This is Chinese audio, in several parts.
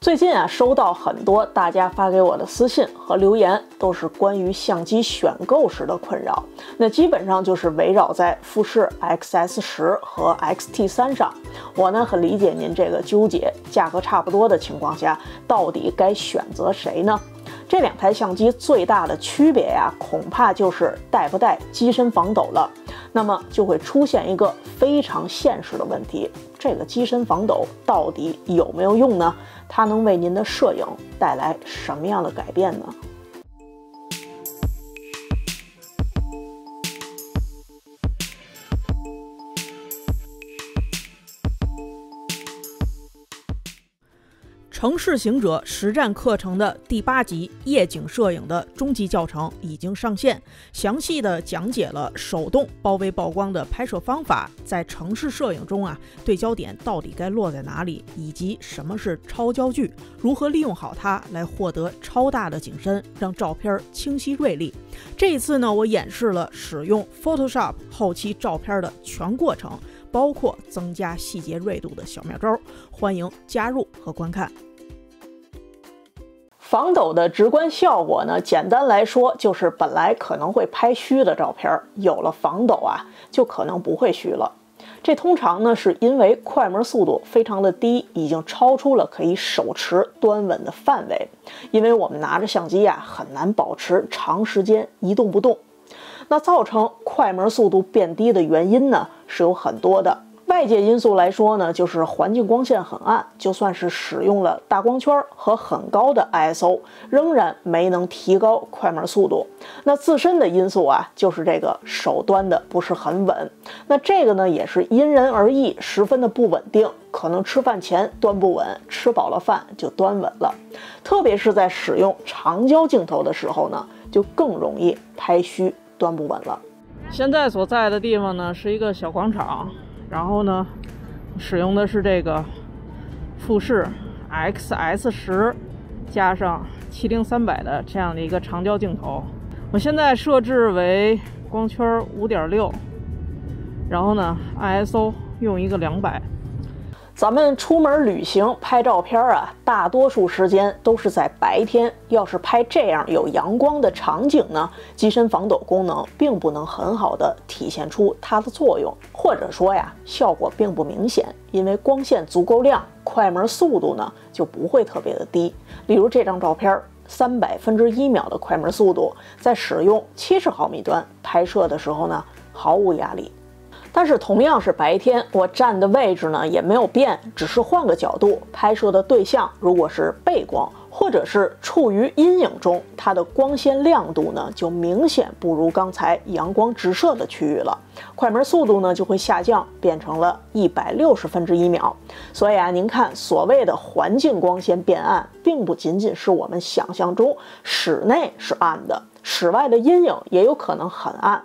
最近啊，收到很多大家发给我的私信和留言，都是关于相机选购时的困扰。那基本上就是围绕在富士 XS 十和 XT 三上。我呢很理解您这个纠结，价格差不多的情况下，到底该选择谁呢？这两台相机最大的区别呀，恐怕就是带不带机身防抖了。那么就会出现一个非常现实的问题：这个机身防抖到底有没有用呢？它能为您的摄影带来什么样的改变呢？城市行者实战课程的第八集夜景摄影的终极教程已经上线，详细的讲解了手动包围曝光的拍摄方法，在城市摄影中啊，对焦点到底该落在哪里，以及什么是超焦距，如何利用好它来获得超大的景深，让照片清晰锐利。这一次呢，我演示了使用 Photoshop 后期照片的全过程，包括增加细节锐度的小妙招，欢迎加入和观看。防抖的直观效果呢，简单来说就是本来可能会拍虚的照片，有了防抖啊，就可能不会虚了。这通常呢是因为快门速度非常的低，已经超出了可以手持端稳的范围。因为我们拿着相机啊，很难保持长时间一动不动。那造成快门速度变低的原因呢，是有很多的。外界因素来说呢，就是环境光线很暗，就算是使用了大光圈和很高的 ISO，仍然没能提高快门速度。那自身的因素啊，就是这个手端的不是很稳。那这个呢，也是因人而异，十分的不稳定。可能吃饭前端不稳，吃饱了饭就端稳了。特别是在使用长焦镜头的时候呢，就更容易拍虚端不稳了。现在所在的地方呢，是一个小广场。然后呢，使用的是这个富士 XS 十加上七零三百的这样的一个长焦镜头。我现在设置为光圈五点六，然后呢，ISO 用一个两百。咱们出门旅行拍照片啊，大多数时间都是在白天。要是拍这样有阳光的场景呢，机身防抖功能并不能很好的体现出它的作用，或者说呀，效果并不明显。因为光线足够亮，快门速度呢就不会特别的低。例如这张照片，三百分之一秒的快门速度，在使用七十毫米端拍摄的时候呢，毫无压力。但是同样是白天，我站的位置呢也没有变，只是换个角度拍摄的对象，如果是背光或者是处于阴影中，它的光线亮度呢就明显不如刚才阳光直射的区域了，快门速度呢就会下降，变成了一百六十分之一秒。所以啊，您看所谓的环境光线变暗，并不仅仅是我们想象中室内是暗的，室外的阴影也有可能很暗。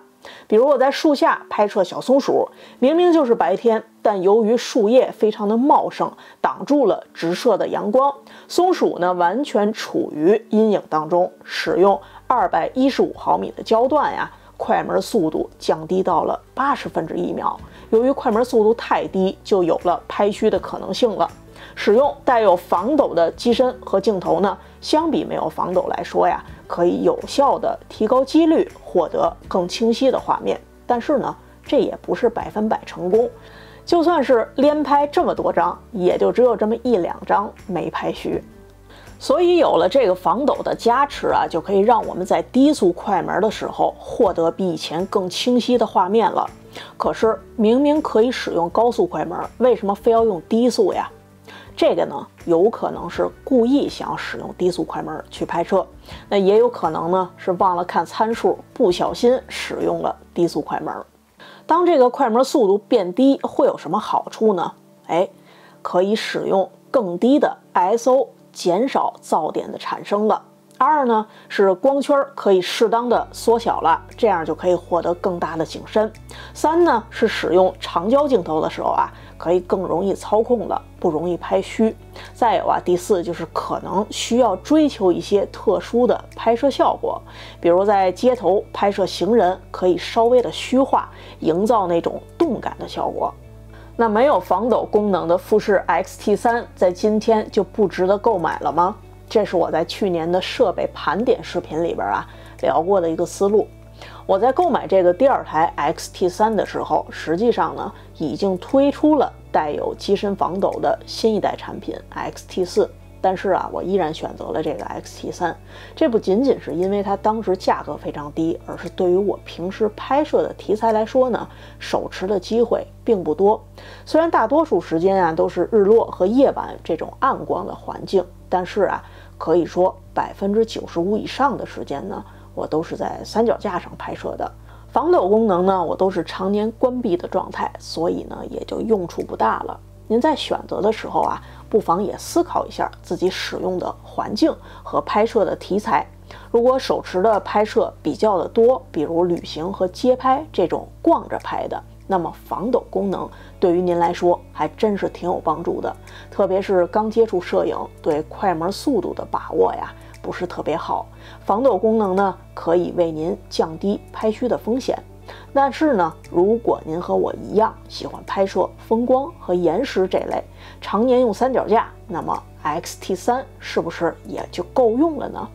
比如我在树下拍摄小松鼠，明明就是白天，但由于树叶非常的茂盛，挡住了直射的阳光，松鼠呢完全处于阴影当中。使用二百一十五毫米的焦段呀，快门速度降低到了八十分之一秒。由于快门速度太低，就有了拍虚的可能性了。使用带有防抖的机身和镜头呢，相比没有防抖来说呀。可以有效的提高几率，获得更清晰的画面。但是呢，这也不是百分百成功。就算是连拍这么多张，也就只有这么一两张没拍虚。所以有了这个防抖的加持啊，就可以让我们在低速快门的时候获得比以前更清晰的画面了。可是明明可以使用高速快门，为什么非要用低速呀？这个呢，有可能是故意想使用低速快门去拍摄，那也有可能呢是忘了看参数，不小心使用了低速快门。当这个快门速度变低，会有什么好处呢？哎，可以使用更低的 ISO，减少噪点的产生了。二呢是光圈可以适当的缩小了，这样就可以获得更大的景深。三呢是使用长焦镜头的时候啊。可以更容易操控了，不容易拍虚。再有啊，第四就是可能需要追求一些特殊的拍摄效果，比如在街头拍摄行人，可以稍微的虚化，营造那种动感的效果。那没有防抖功能的富士 X-T3 在今天就不值得购买了吗？这是我在去年的设备盘点视频里边啊聊过的一个思路。我在购买这个第二台 X-T3 的时候，实际上呢已经推出了带有机身防抖的新一代产品 X-T4。但是啊，我依然选择了这个 X-T3。这不仅仅是因为它当时价格非常低，而是对于我平时拍摄的题材来说呢，手持的机会并不多。虽然大多数时间啊都是日落和夜晚这种暗光的环境，但是啊，可以说百分之九十五以上的时间呢，我都是在三脚架上拍摄的。防抖功能呢，我都是常年关闭的状态，所以呢，也就用处不大了。您在选择的时候啊。不妨也思考一下自己使用的环境和拍摄的题材。如果手持的拍摄比较的多，比如旅行和街拍这种逛着拍的，那么防抖功能对于您来说还真是挺有帮助的。特别是刚接触摄影，对快门速度的把握呀不是特别好，防抖功能呢可以为您降低拍虚的风险。但是呢，如果您和我一样喜欢拍摄风光和岩石这类，常年用三脚架，那么 X-T3 是不是也就够用了呢？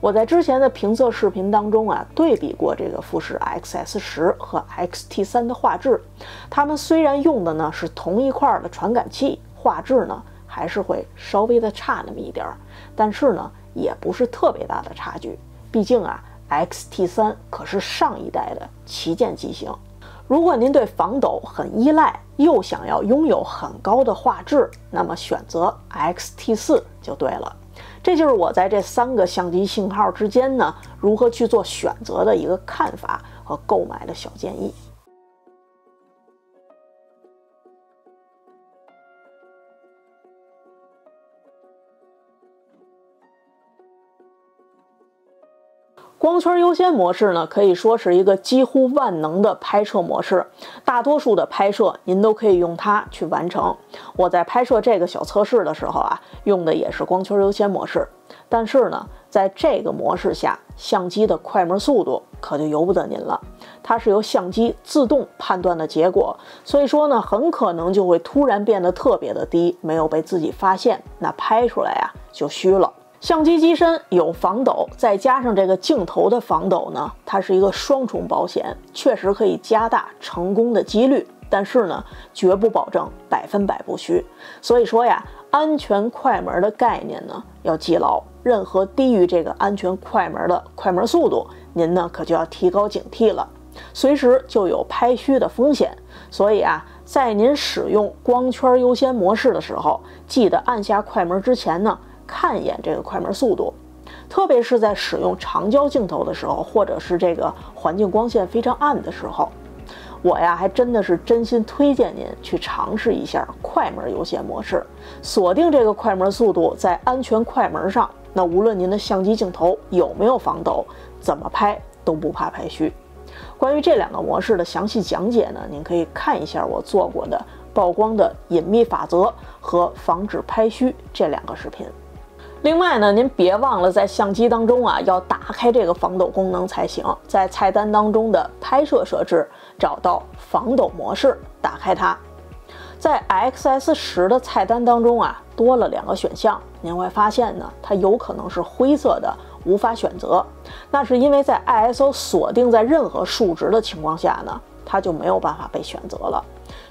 我在之前的评测视频当中啊，对比过这个富士 XS10 和 X-T3 的画质，它们虽然用的呢是同一块的传感器，画质呢还是会稍微的差那么一点儿，但是呢也不是特别大的差距，毕竟啊。X-T3 可是上一代的旗舰机型，如果您对防抖很依赖，又想要拥有很高的画质，那么选择 X-T4 就对了。这就是我在这三个相机型号之间呢，如何去做选择的一个看法和购买的小建议。光圈优先模式呢，可以说是一个几乎万能的拍摄模式，大多数的拍摄您都可以用它去完成。我在拍摄这个小测试的时候啊，用的也是光圈优先模式。但是呢，在这个模式下，相机的快门速度可就由不得您了，它是由相机自动判断的结果。所以说呢，很可能就会突然变得特别的低，没有被自己发现，那拍出来啊就虚了。相机机身有防抖，再加上这个镜头的防抖呢，它是一个双重保险，确实可以加大成功的几率。但是呢，绝不保证百分百不虚。所以说呀，安全快门的概念呢要记牢，任何低于这个安全快门的快门速度，您呢可就要提高警惕了，随时就有拍虚的风险。所以啊，在您使用光圈优先模式的时候，记得按下快门之前呢。看一眼这个快门速度，特别是在使用长焦镜头的时候，或者是这个环境光线非常暗的时候，我呀还真的是真心推荐您去尝试一下快门优先模式，锁定这个快门速度在安全快门上，那无论您的相机镜头有没有防抖，怎么拍都不怕拍虚。关于这两个模式的详细讲解呢，您可以看一下我做过的曝光的隐秘法则和防止拍虚这两个视频。另外呢，您别忘了在相机当中啊，要打开这个防抖功能才行。在菜单当中的拍摄设置，找到防抖模式，打开它。在 XS 十的菜单当中啊，多了两个选项，您会发现呢，它有可能是灰色的，无法选择。那是因为在 ISO 锁定在任何数值的情况下呢，它就没有办法被选择了，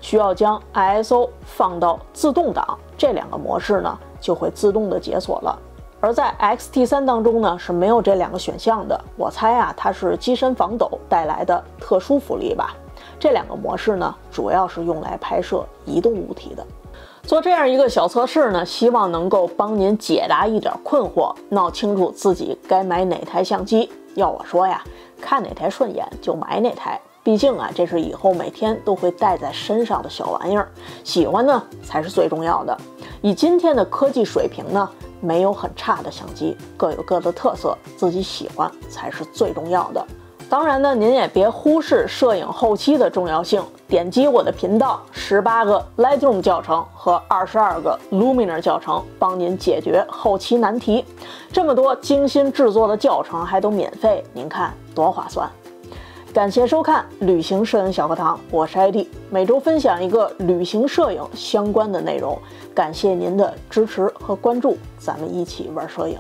需要将 ISO 放到自动挡，这两个模式呢。就会自动的解锁了，而在 X-T3 当中呢是没有这两个选项的。我猜啊，它是机身防抖带来的特殊福利吧。这两个模式呢，主要是用来拍摄移动物体的。做这样一个小测试呢，希望能够帮您解答一点困惑，闹清楚自己该买哪台相机。要我说呀，看哪台顺眼就买哪台。毕竟啊，这是以后每天都会带在身上的小玩意儿，喜欢呢才是最重要的。以今天的科技水平呢，没有很差的相机，各有各的特色，自己喜欢才是最重要的。当然呢，您也别忽视摄影后期的重要性。点击我的频道，十八个 Lightroom 教程和二十二个 Luminar 教程，帮您解决后期难题。这么多精心制作的教程还都免费，您看多划算！感谢收看《旅行摄影小课堂》，我是 ID，每周分享一个旅行摄影相关的内容。感谢您的支持和关注，咱们一起玩摄影。